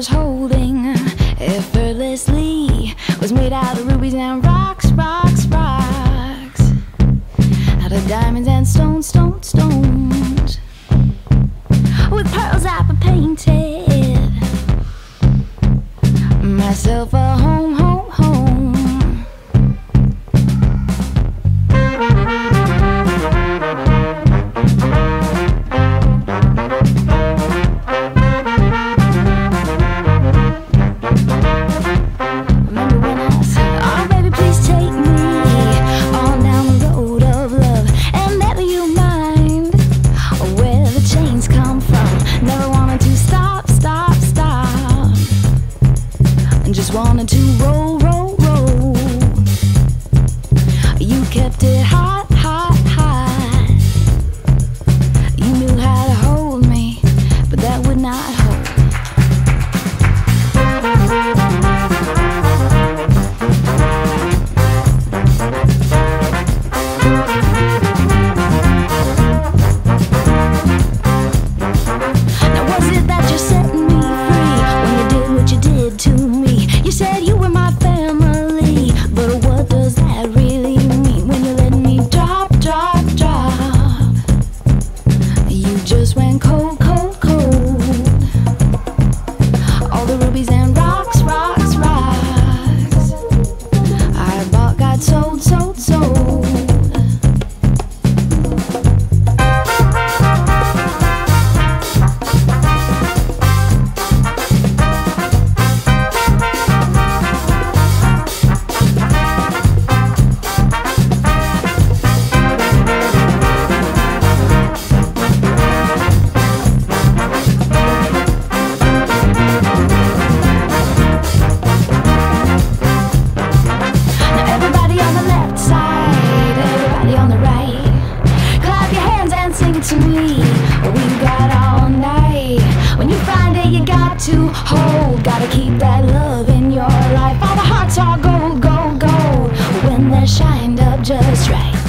was holding effortlessly was made out of rubies and rocks, rocks, rocks. Out of diamonds and stones, stones, stones. With pearls I painted myself a home, you got to hold. Gotta keep that love in your life. All the hearts are gold, gold, gold. When they're shined up just right.